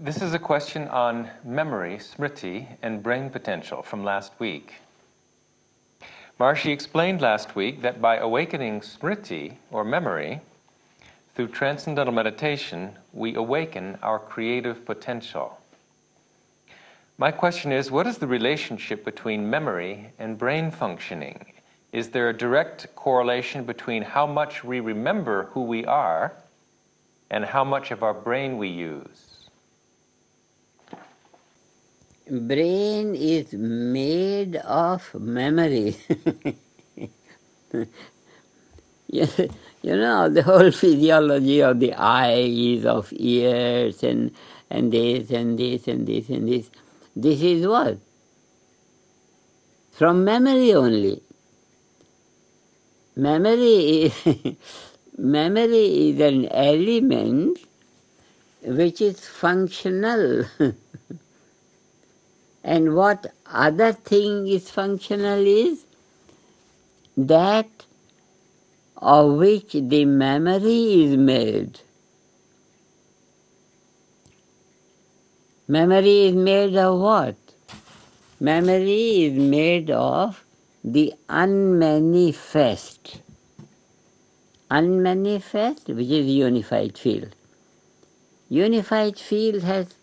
This is a question on memory, smriti, and brain potential from last week. Maharishi explained last week that by awakening smriti, or memory, through transcendental meditation, we awaken our creative potential. My question is what is the relationship between memory and brain functioning? Is there a direct correlation between how much we remember who we are and how much of our brain we use? Brain is made of memory. you know, the whole physiology of the eyes, of ears, and, and this, and this, and this, and this. This is what? From memory only. Memory is, memory is an element which is functional. and what other thing is functional is that of which the memory is made. Memory is made of what? Memory is made of the unmanifest. Unmanifest, which is unified field. Unified field has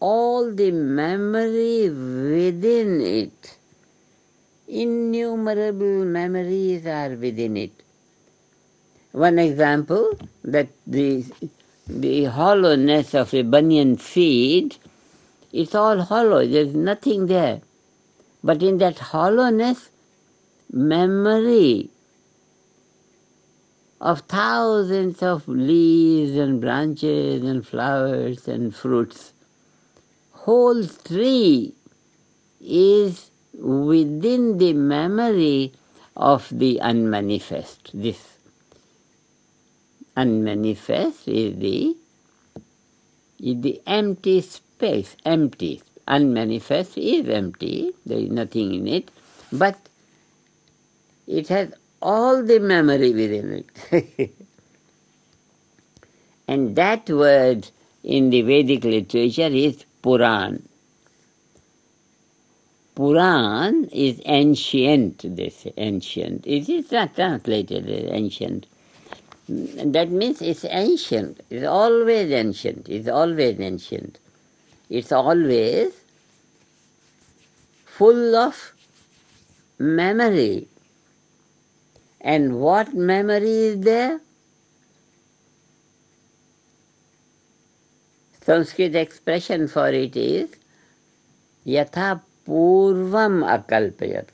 all the memory within it. Innumerable memories are within it. One example that the, the hollowness of a banyan seed it's all hollow, there's nothing there. But in that hollowness, memory of thousands of leaves and branches and flowers and fruits. Whole tree is within the memory of the unmanifest. This unmanifest is the, is the empty space empty. Unmanifest is empty, there is nothing in it, but it has all the memory within it. and that word in the Vedic literature is Puran. Puran is ancient, they say, ancient. It is not translated as ancient. That means it's ancient, it's always ancient, it's always ancient. It's always full of memory. And what memory is there? Sanskrit expression for it is yatha purvam akalpayat,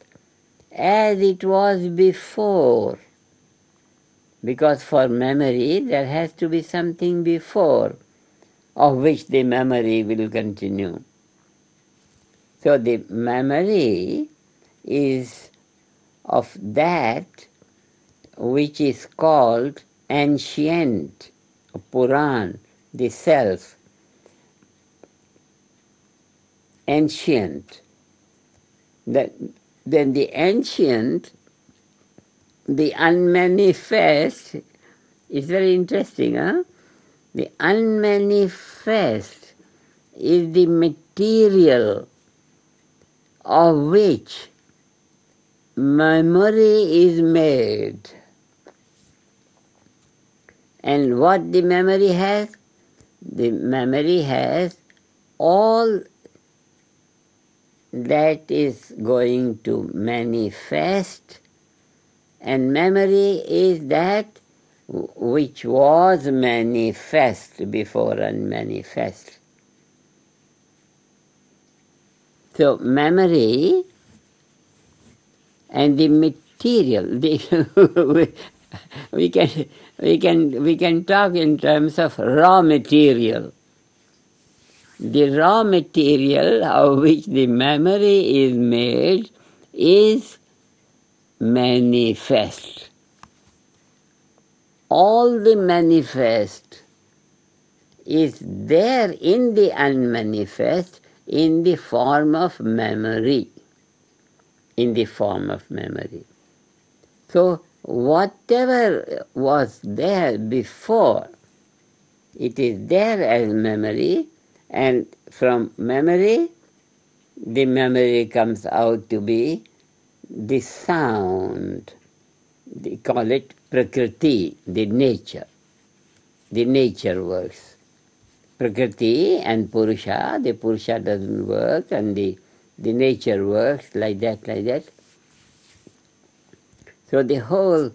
as it was before. Because for memory there has to be something before of which the memory will continue. So the memory is of that which is called ancient, Puran, the self. Ancient. That, then the ancient, the unmanifest, is very interesting, huh? The unmanifest is the material of which memory is made. And what the memory has? The memory has all that is going to manifest, and memory is that which was manifest before unmanifest. So memory and the material, the we can we can we can talk in terms of raw material. The raw material of which the memory is made is manifest all the manifest is there in the unmanifest in the form of memory. In the form of memory. So, whatever was there before, it is there as memory, And from memory, the memory comes out to be the sound. They call it prakriti, the nature. The nature works. Prakriti and Purusha, the Purusha doesn't work and the, the nature works like that, like that. So the whole,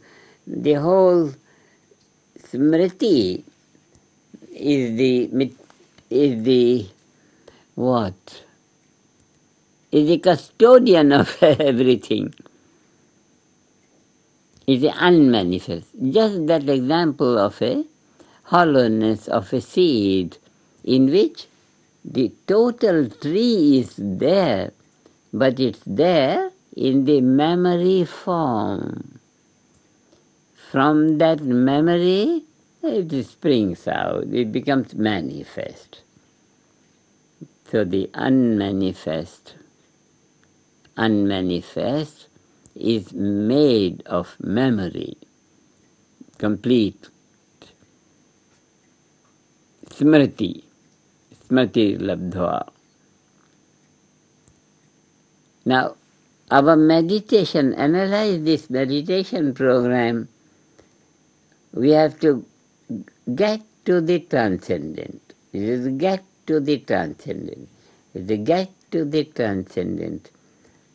the whole Smriti is the the what? Is the custodian of everything. Is the unmanifest. Just that example of a hollowness of a seed in which the total tree is there, but it's there in the memory form. From that memory, it springs out, it becomes manifest. So the unmanifest, unmanifest is made of memory, complete smriti, smriti labdhva. Now, our meditation, analyze this meditation program, we have to get to the transcendent. It is get to the transcendent. It is get to the transcendent.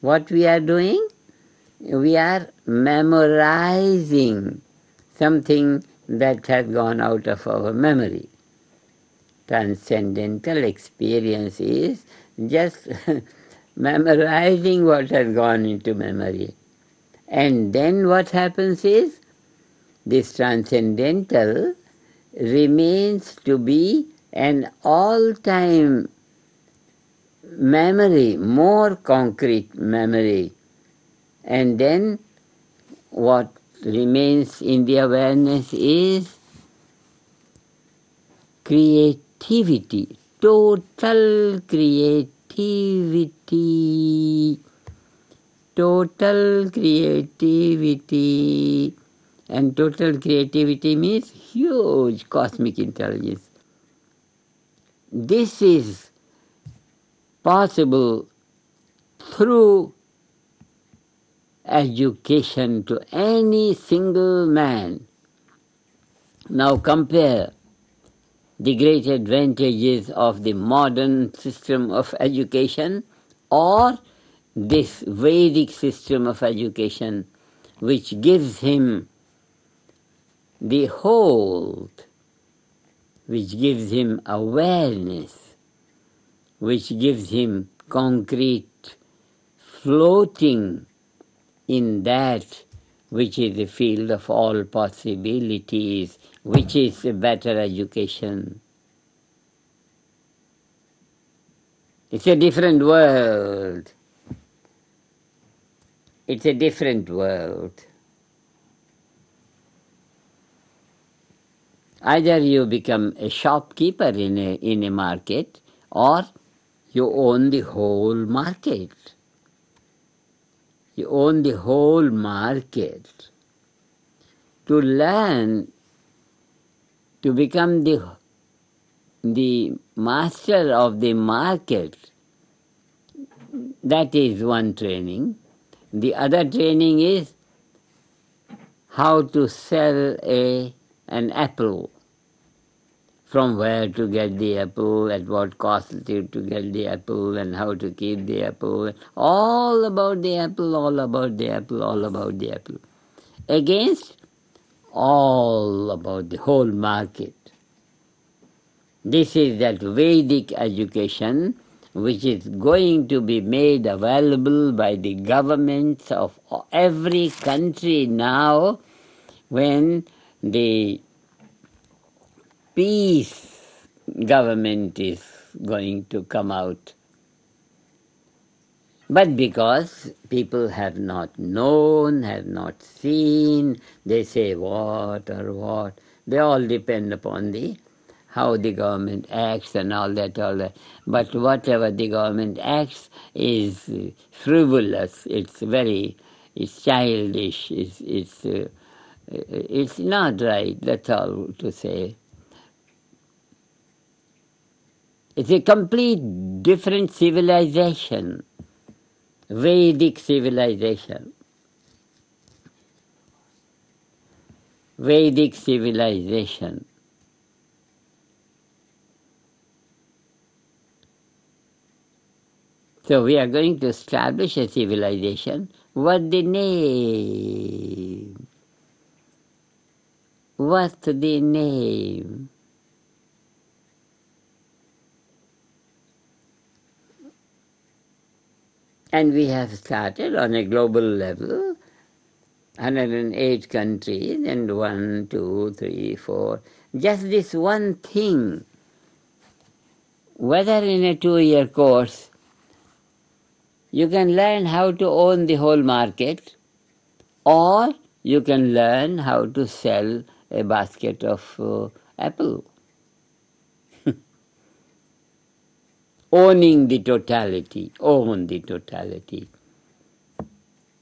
What we are doing? We are memorizing something that has gone out of our memory. Transcendental experience is just memorizing what has gone into memory. And then what happens is, this transcendental remains to be an all-time memory, more concrete memory. And then what remains in the awareness is creativity, total creativity, total creativity. And total creativity means huge cosmic intelligence. This is possible through education to any single man. Now compare the great advantages of the modern system of education or this Vedic system of education which gives him the hold, which gives him awareness, which gives him concrete floating in that which is the field of all possibilities, which is a better education. It's a different world. It's a different world. Either you become a shopkeeper in a, in a market or you own the whole market. You own the whole market. To learn to become the, the master of the market, that is one training. The other training is how to sell a, an apple from where to get the apple, at what cost to get the apple, and how to keep the apple. All about the apple, all about the apple, all about the apple. Against all about the whole market. This is that Vedic education which is going to be made available by the governments of every country now when the peace government is going to come out. But because people have not known, have not seen, they say what or what. They all depend upon the how the government acts and all that, all that. But whatever the government acts is frivolous. It's very, it's childish. It's it's uh, it's not right. That's all to say. It's a complete different civilization, Vedic civilization. Vedic civilization. So we are going to establish a civilization. What the name? What's the name? And we have started on a global level, 108 countries, and one, two, three, four. Just this one thing, whether in a two year course, you can learn how to own the whole market, or you can learn how to sell a basket of uh, apple. Owning the totality, own the totality.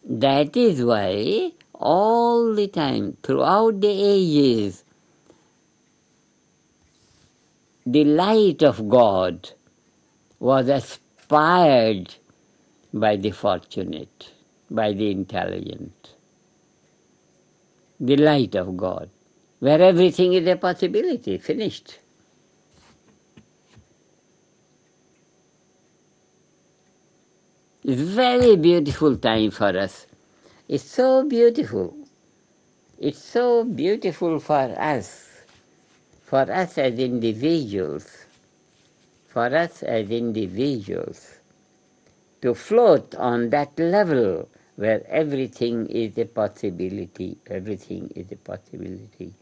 That is why all the time, throughout the ages, the light of God was aspired by the fortunate, by the intelligent. The light of God, where everything is a possibility, finished. It's very beautiful time for us. It's so beautiful. It's so beautiful for us, for us as individuals, for us as individuals, to float on that level where everything is a possibility, everything is a possibility.